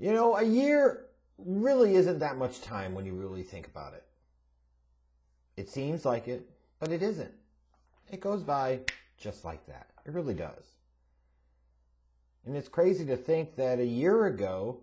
You know, a year really isn't that much time when you really think about it. It seems like it, but it isn't. It goes by just like that. It really does. And it's crazy to think that a year ago,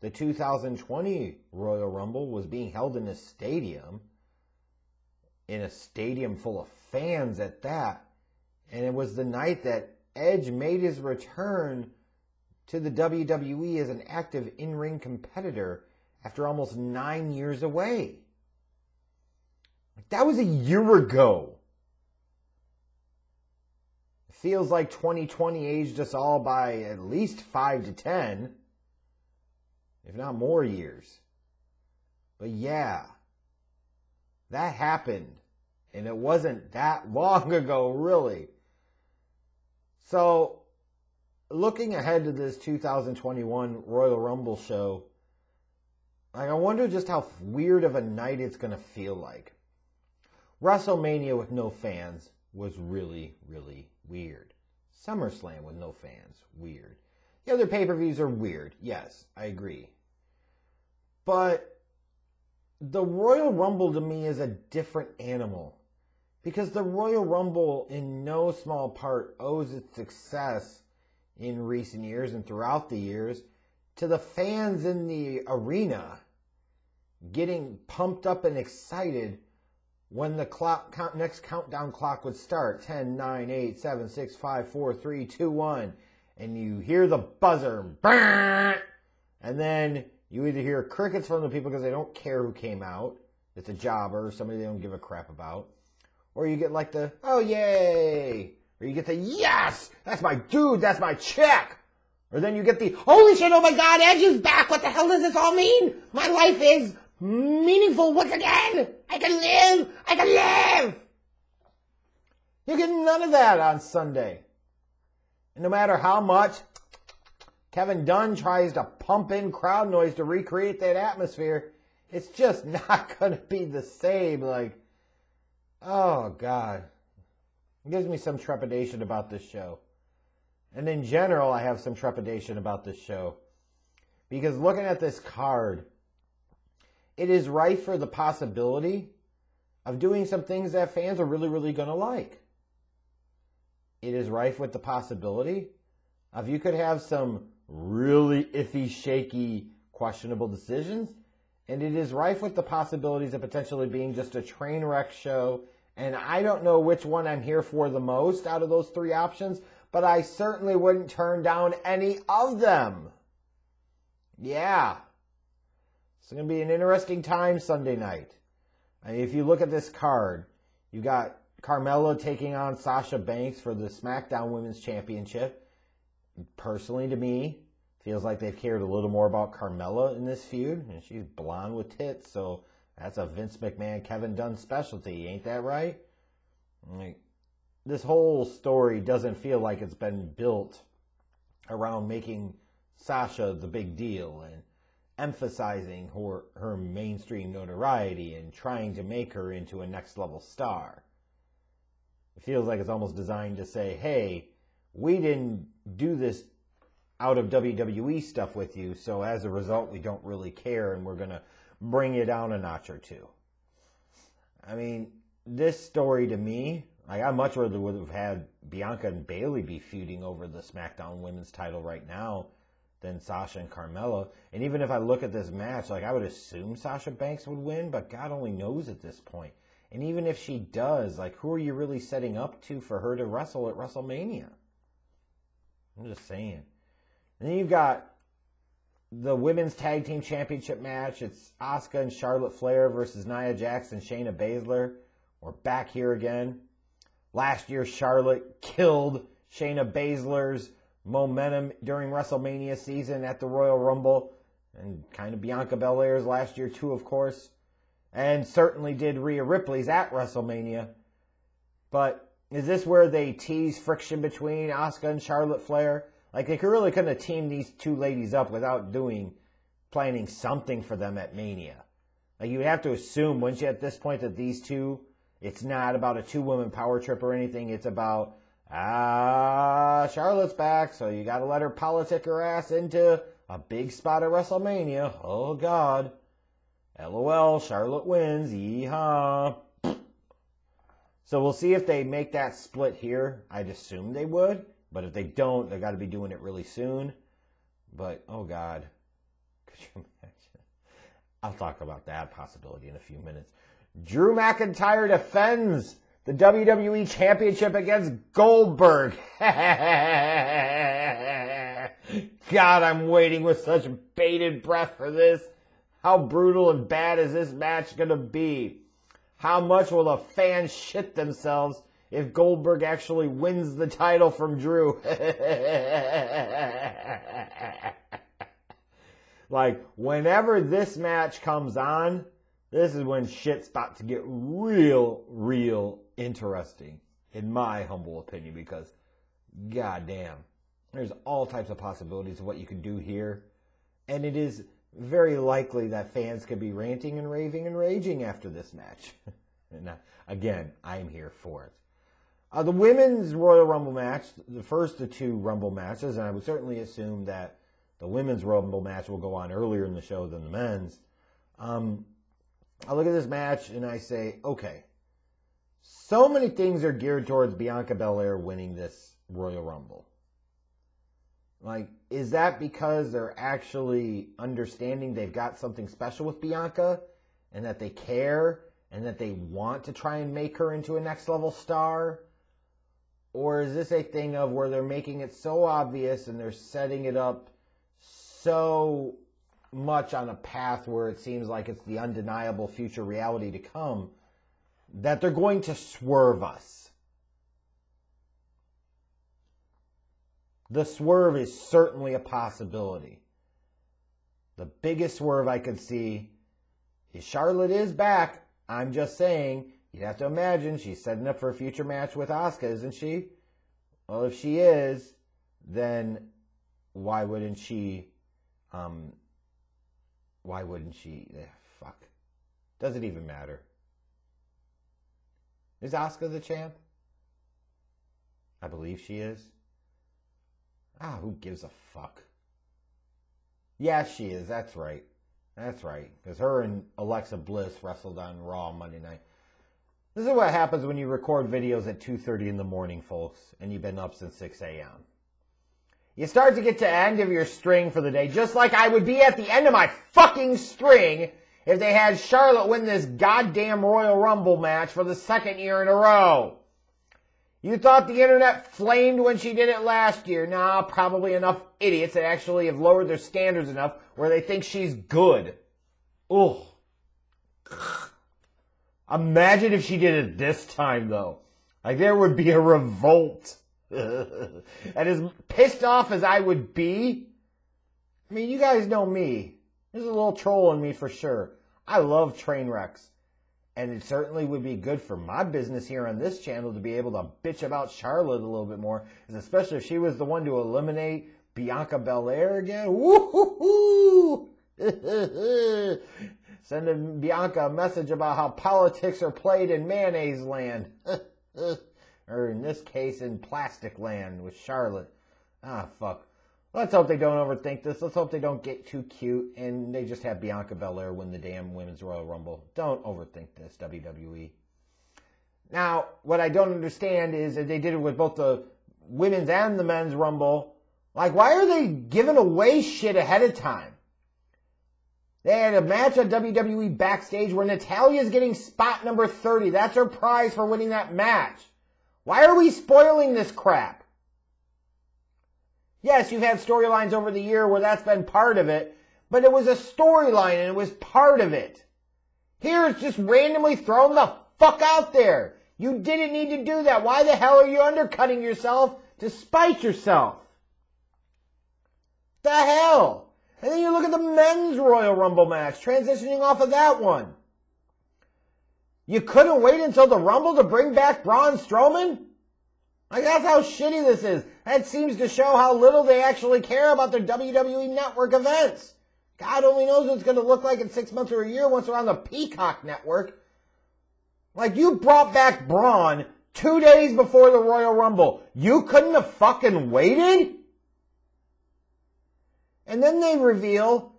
the 2020 Royal Rumble was being held in a stadium, in a stadium full of fans at that. And it was the night that Edge made his return to the WWE as an active in ring competitor after almost nine years away. That was a year ago. It feels like 2020 aged us all by at least five to ten, if not more years. But yeah, that happened. And it wasn't that long ago, really. So, looking ahead to this 2021 Royal Rumble show, like I wonder just how weird of a night it's going to feel like. WrestleMania with no fans was really, really weird. SummerSlam with no fans, weird. The other pay per views are weird. Yes, I agree. But the Royal Rumble to me is a different animal. Because the Royal Rumble, in no small part, owes its success in recent years and throughout the years to the fans in the arena getting pumped up and excited when the clock count, next countdown clock would start. 10 9 8 7 6 5 4 3 2 1 and you hear the buzzer and then you either hear crickets from the people because they don't care who came out it's a jobber somebody they don't give a crap about or you get like the oh yay or you get the yes that's my dude that's my chick or then you get the holy shit oh my god edge is back what the hell does this all mean my life is meaningful once again. I can live. I can live. You get none of that on Sunday. And no matter how much Kevin Dunn tries to pump in crowd noise to recreate that atmosphere, it's just not going to be the same. Like, oh God. It gives me some trepidation about this show. And in general, I have some trepidation about this show. Because looking at this card, it is rife for the possibility of doing some things that fans are really, really going to like. It is rife with the possibility of you could have some really iffy, shaky, questionable decisions. And it is rife with the possibilities of potentially being just a train wreck show. And I don't know which one I'm here for the most out of those three options, but I certainly wouldn't turn down any of them. Yeah. It's going to be an interesting time Sunday night. If you look at this card, you got Carmella taking on Sasha Banks for the SmackDown Women's Championship. Personally, to me, feels like they've cared a little more about Carmella in this feud, and she's blonde with tits, so that's a Vince McMahon, Kevin Dunn specialty, ain't that right? Like, this whole story doesn't feel like it's been built around making Sasha the big deal and emphasizing her, her mainstream notoriety and trying to make her into a next level star. It feels like it's almost designed to say, hey, we didn't do this out of WWE stuff with you, so as a result, we don't really care and we're going to bring you down a notch or two. I mean, this story to me, like I much rather would have had Bianca and Bayley be feuding over the SmackDown Women's title right now than Sasha and Carmella. And even if I look at this match, like I would assume Sasha Banks would win, but God only knows at this point. And even if she does, like who are you really setting up to for her to wrestle at WrestleMania? I'm just saying. And then you've got the women's tag team championship match. It's Asuka and Charlotte Flair versus Nia and Shayna Baszler. We're back here again. Last year, Charlotte killed Shayna Baszler's momentum during WrestleMania season at the Royal Rumble, and kind of Bianca Belair's last year too, of course, and certainly did Rhea Ripley's at WrestleMania. But is this where they tease friction between Asuka and Charlotte Flair? Like they could really couldn't have these two ladies up without doing planning something for them at Mania. Like you would have to assume, once you at this point, that these two, it's not about a two woman power trip or anything. It's about Ah, Charlotte's back, so you gotta let her politic her ass into a big spot at WrestleMania. Oh God. LOL, Charlotte wins. Yeehaw. So we'll see if they make that split here. I'd assume they would. But if they don't, they got to be doing it really soon. But, oh God. Could you imagine? I'll talk about that possibility in a few minutes. Drew McIntyre defends the WWE Championship against Goldberg. God, I'm waiting with such bated breath for this. How brutal and bad is this match going to be? How much will the fans shit themselves if Goldberg actually wins the title from Drew? like, whenever this match comes on, this is when shit's about to get real, real interesting, in my humble opinion, because goddamn, there's all types of possibilities of what you can do here. And it is very likely that fans could be ranting and raving and raging after this match. and uh, again, I'm here for it. Uh, the women's Royal Rumble match, the first of two Rumble matches, and I would certainly assume that the women's Rumble match will go on earlier in the show than the men's. Um, I look at this match and I say, okay, so many things are geared towards Bianca Belair winning this Royal Rumble. Like, is that because they're actually understanding they've got something special with Bianca and that they care and that they want to try and make her into a next level star? Or is this a thing of where they're making it so obvious and they're setting it up so much on a path where it seems like it's the undeniable future reality to come that they're going to swerve us? The swerve is certainly a possibility. The biggest swerve I could see is Charlotte is back. I'm just saying, you'd have to imagine she's setting up for a future match with Asuka, isn't she? Well, if she is, then why wouldn't she? Um, why wouldn't she? Eh, fuck. Does it even matter? Is Asuka the champ? I believe she is. Ah, who gives a fuck? Yeah, she is. That's right. That's right. Because her and Alexa Bliss wrestled on Raw Monday night. This is what happens when you record videos at 2.30 in the morning, folks, and you've been up since 6 a.m. You start to get to the end of your string for the day, just like I would be at the end of my fucking string if they had Charlotte win this goddamn Royal Rumble match for the second year in a row. You thought the internet flamed when she did it last year. Nah, probably enough idiots that actually have lowered their standards enough where they think she's good. Ugh. Imagine if she did it this time though. Like there would be a revolt. and as pissed off as I would be, I mean, you guys know me. There's a little troll in me for sure. I love train wrecks. And it certainly would be good for my business here on this channel to be able to bitch about Charlotte a little bit more, especially if she was the one to eliminate Bianca Belair again. Woo-hoo-hoo! Sending Bianca a message about how politics are played in mayonnaise land. or in this case, in plastic land with Charlotte. Ah, fuck. Let's hope they don't overthink this. Let's hope they don't get too cute and they just have Bianca Belair win the damn Women's Royal Rumble. Don't overthink this, WWE. Now, what I don't understand is that they did it with both the women's and the men's Rumble. Like, why are they giving away shit ahead of time? They had a match on WWE backstage where Natalya's getting spot number 30. That's her prize for winning that match. Why are we spoiling this crap? Yes, you've had storylines over the year where that's been part of it, but it was a storyline and it was part of it. Here it's just randomly thrown the fuck out there. You didn't need to do that. Why the hell are you undercutting yourself to spite yourself? The hell? And then you look at the men's Royal Rumble match, transitioning off of that one. You couldn't wait until the Rumble to bring back Braun Strowman? Like that's how shitty this is. That seems to show how little they actually care about their WWE network events. God only knows what it's going to look like in six months or a year once they're on the Peacock network. Like you brought back Braun two days before the Royal Rumble. You couldn't have fucking waited? And then they reveal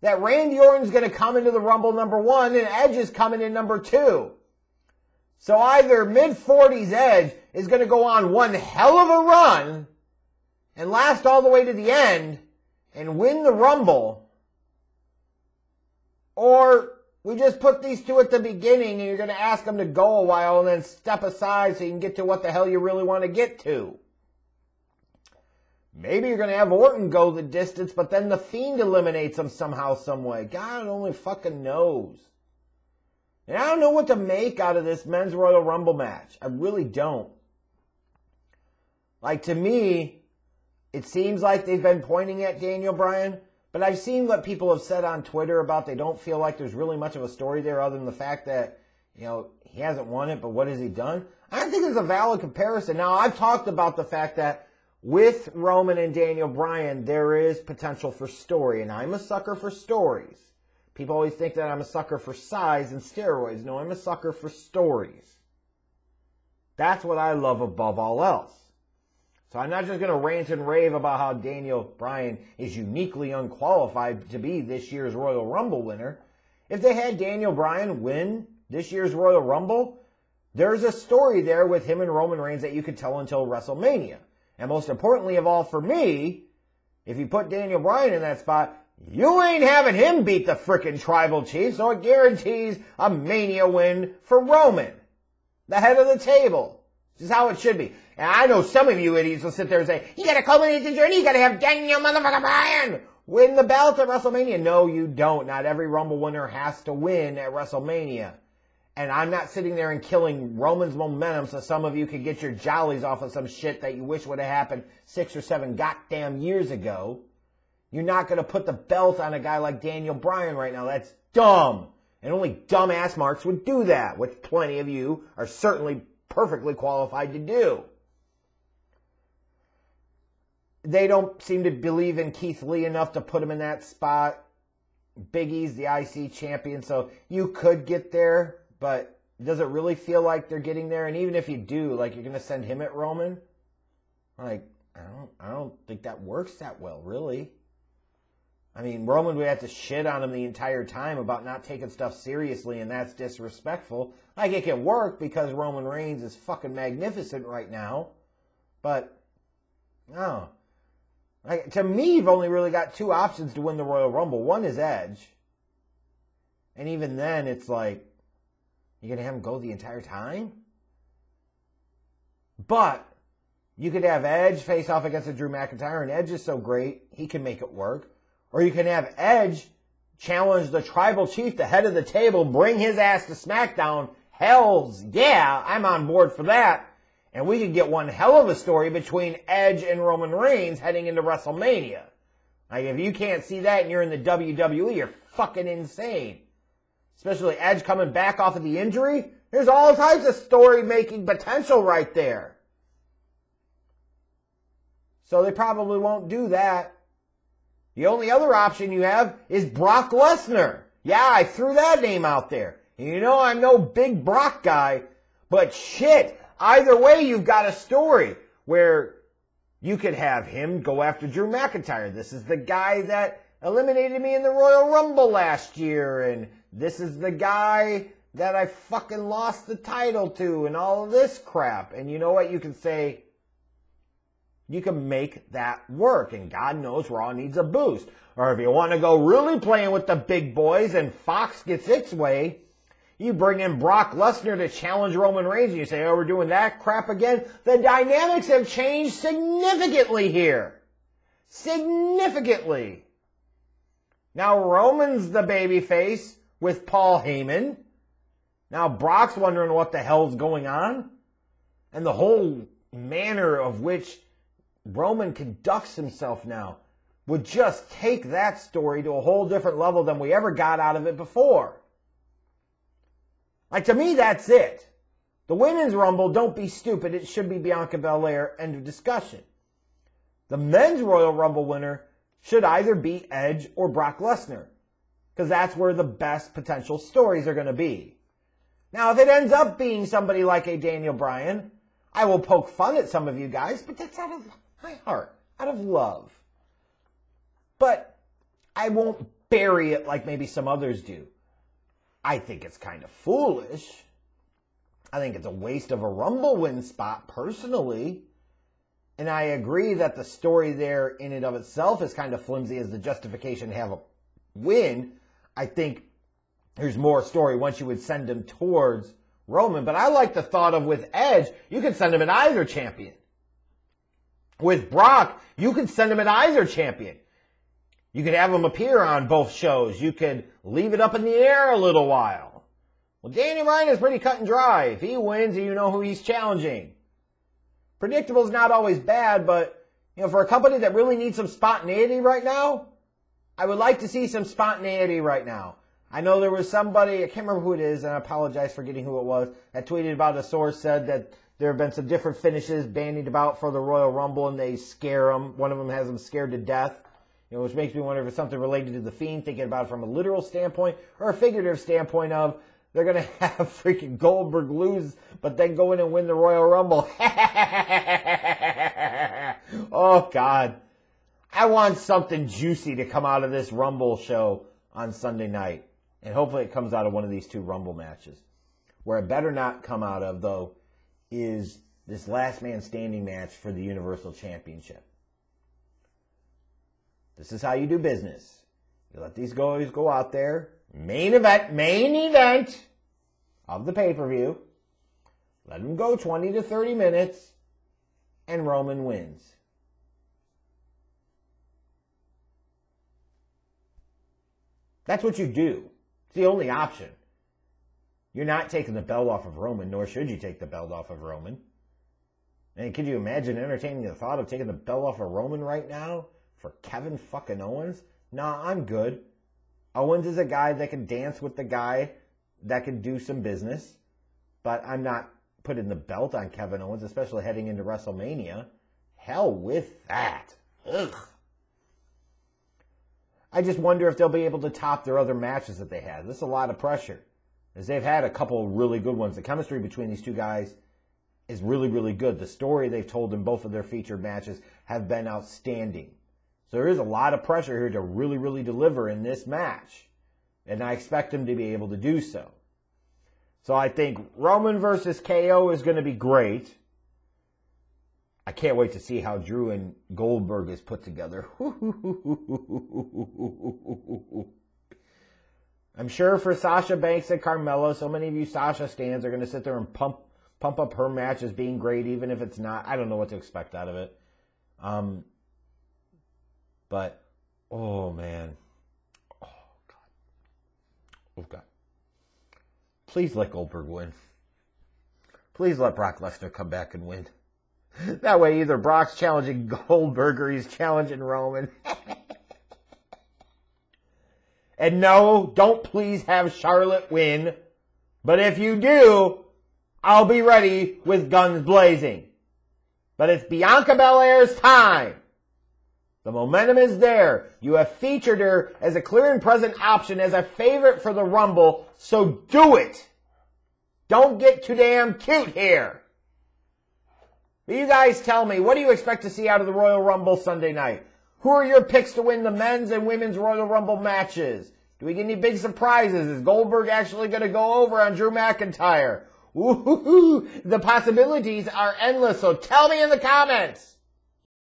that Randy Orton's going to come into the Rumble number one and Edge is coming in number two. So either mid 40s Edge is going to go on one hell of a run and last all the way to the end and win the Rumble, or we just put these two at the beginning and you're going to ask them to go a while and then step aside so you can get to what the hell you really want to get to. Maybe you're going to have Orton go the distance, but then the Fiend eliminates him somehow, some way. God only fucking knows. And I don't know what to make out of this men's Royal Rumble match. I really don't. Like, to me, it seems like they've been pointing at Daniel Bryan, but I've seen what people have said on Twitter about they don't feel like there's really much of a story there other than the fact that, you know, he hasn't won it, but what has he done? I don't think it's a valid comparison. Now, I've talked about the fact that with Roman and Daniel Bryan, there is potential for story, and I'm a sucker for stories. People always think that I'm a sucker for size and steroids. No, I'm a sucker for stories. That's what I love above all else. So I'm not just going to rant and rave about how Daniel Bryan is uniquely unqualified to be this year's Royal Rumble winner. If they had Daniel Bryan win this year's Royal Rumble, there's a story there with him and Roman Reigns that you could tell until WrestleMania. And most importantly of all for me, if you put Daniel Bryan in that spot, you ain't having him beat the frickin' tribal chief, so it guarantees a mania win for Roman. The head of the table. This is how it should be. And I know some of you idiots will sit there and say, you gotta culminate the journey, you gotta have Daniel motherfucker Bryan win the belt at WrestleMania. No, you don't. Not every Rumble winner has to win at WrestleMania. And I'm not sitting there and killing Roman's momentum so some of you could get your jollies off of some shit that you wish would have happened six or seven goddamn years ago. You're not going to put the belt on a guy like Daniel Bryan right now. That's dumb. And only dumbass marks would do that, which plenty of you are certainly perfectly qualified to do. They don't seem to believe in Keith Lee enough to put him in that spot. Biggie's the IC champion, so you could get there but does it really feel like they're getting there? And even if you do, like you're going to send him at Roman, like I don't, I don't think that works that well, really. I mean, Roman would have to shit on him the entire time about not taking stuff seriously, and that's disrespectful. Like it can work because Roman Reigns is fucking magnificent right now, but no. Like to me, you've only really got two options to win the Royal Rumble. One is Edge, and even then, it's like you're going to have him go the entire time? But you could have Edge face off against a Drew McIntyre, and Edge is so great, he can make it work. Or you can have Edge challenge the tribal chief, the head of the table, bring his ass to SmackDown. Hells yeah, I'm on board for that. And we could get one hell of a story between Edge and Roman Reigns heading into WrestleMania. Like, if you can't see that and you're in the WWE, you're fucking insane especially Edge coming back off of the injury. There's all types of story making potential right there. So they probably won't do that. The only other option you have is Brock Lesnar. Yeah, I threw that name out there. You know I'm no big Brock guy, but shit, either way you've got a story where you could have him go after Drew McIntyre. This is the guy that eliminated me in the Royal Rumble last year and this is the guy that I fucking lost the title to and all this crap. And you know what? You can say, you can make that work. And God knows Raw needs a boost. Or if you want to go really playing with the big boys and Fox gets its way, you bring in Brock Lesnar to challenge Roman Reigns and you say, oh, we're doing that crap again. The dynamics have changed significantly here. Significantly. Now Roman's the baby face with Paul Heyman. Now Brock's wondering what the hell's going on. And the whole manner of which Roman conducts himself now would just take that story to a whole different level than we ever got out of it before. Like to me, that's it. The women's rumble, don't be stupid. It should be Bianca Belair. End of discussion. The men's Royal Rumble winner should either be Edge or Brock Lesnar because that's where the best potential stories are going to be. Now, if it ends up being somebody like a Daniel Bryan, I will poke fun at some of you guys, but that's out of my heart, out of love. but I won't bury it like maybe some others do. I think it's kind of foolish. I think it's a waste of a Rumble win spot personally. And I agree that the story there in and of itself is kind of flimsy as the justification to have a win. I think there's more story once you would send him towards Roman. But I like the thought of with Edge, you could send him at either champion. With Brock, you could send him at either champion. You could have him appear on both shows. You could leave it up in the air a little while. Well, Danny Bryan is pretty cut and dry. If he wins, you know who he's challenging. Predictable is not always bad, but you know, for a company that really needs some spontaneity right now, I would like to see some spontaneity right now. I know there was somebody, I can't remember who it is, and I apologize for getting who it was, that tweeted about a source said that there have been some different finishes bandied about for the Royal Rumble and they scare them. One of them has them scared to death. You know, which makes me wonder if it's something related to the Fiend, thinking about it from a literal standpoint or a figurative standpoint of they're going to have freaking Goldberg lose, but then go in and win the Royal Rumble. oh, God. I want something juicy to come out of this Rumble show on Sunday night. And hopefully it comes out of one of these two Rumble matches. Where it better not come out of, though, is this last man standing match for the Universal Championship. This is how you do business. You let these guys go out there. Main event, main event of the pay-per-view. Let them go 20 to 30 minutes and Roman wins. That's what you do. It's the only option. You're not taking the belt off of Roman, nor should you take the belt off of Roman. And could you imagine entertaining the thought of taking the belt off of Roman right now for Kevin fucking Owens? Nah, I'm good. Owens is a guy that can dance with the guy that can do some business, but I'm not putting the belt on Kevin Owens, especially heading into WrestleMania. Hell with that. Ugh. I just wonder if they'll be able to top their other matches that they had. This is a lot of pressure, as they've had a couple really good ones. The chemistry between these two guys is really, really good. The story they've told in both of their featured matches have been outstanding. So there is a lot of pressure here to really, really deliver in this match. And I expect them to be able to do so. So I think Roman versus KO is going to be great. I can't wait to see how Drew and Goldberg is put together. I'm sure for Sasha Banks and Carmella, so many of you Sasha stands are going to sit there and pump pump up her match as being great, even if it's not. I don't know what to expect out of it. Um, but, oh man. Oh, God. Oh, God. Please let Goldberg win. Please let Brock Lesnar come back and win. That way, either Brock's challenging Goldberg or he's challenging Roman. and no, don't please have Charlotte win. But if you do, I'll be ready with guns blazing. But it's Bianca Belair's time. The momentum is there. You have featured her as a clear and present option as a favorite for the Rumble, so do it. Don't get too damn cute here. You guys tell me, what do you expect to see out of the Royal Rumble Sunday night? Who are your picks to win the men's and women's Royal Rumble matches? Do we get any big surprises? Is Goldberg actually going to go over on Drew McIntyre? The possibilities are endless, so tell me in the comments.